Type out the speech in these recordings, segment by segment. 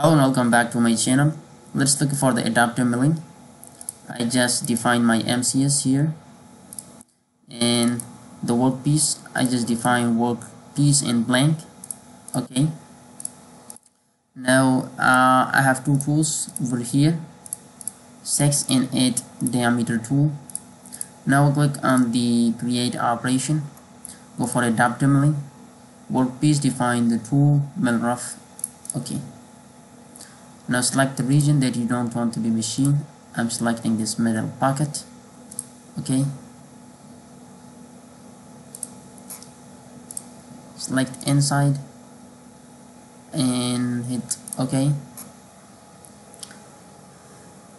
Hello and welcome back to my channel. Let's look for the adaptive milling. I just define my MCS here. And the workpiece I just define workpiece in blank. Okay. Now uh, I have two tools over here. 6 and 8 diameter tool. Now click on the create operation. Go for adaptive milling. Workpiece define the tool mill rough. Okay now select the region that you don't want to be machined. I'm selecting this middle pocket. Okay. Select inside and hit ok.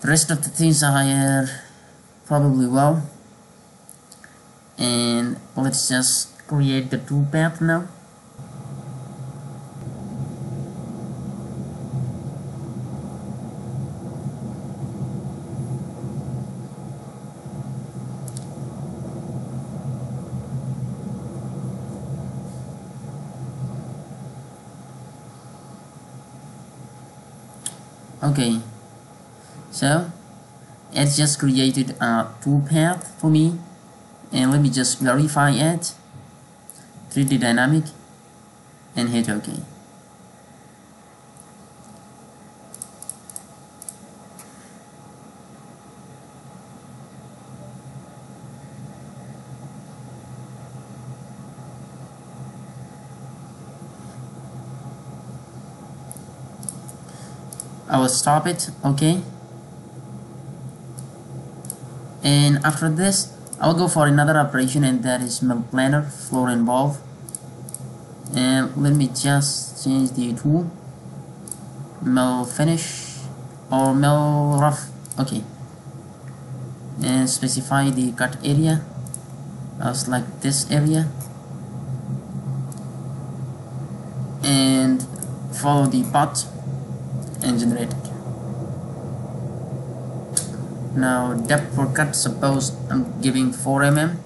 The rest of the things are probably well. And let's just create the tool path now okay. So it's just created a tool path for me. And let me just verify it. 3d dynamic. And hit ok I will stop it okay? And after this I'll go for another operation and that is mill planar floor wall. And let me just change the tool. Mill finish or mill rough okay. And specify the cut area I'll select this area. And follow the path and generate it. Now depth for cut suppose I'm giving 4 mm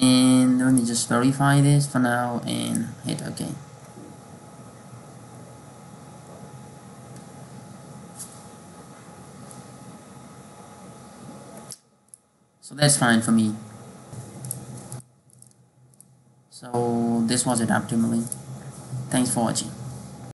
and let me just verify this for now and hit OK. So that's fine for me. So this was it optimally. Thanks for watching.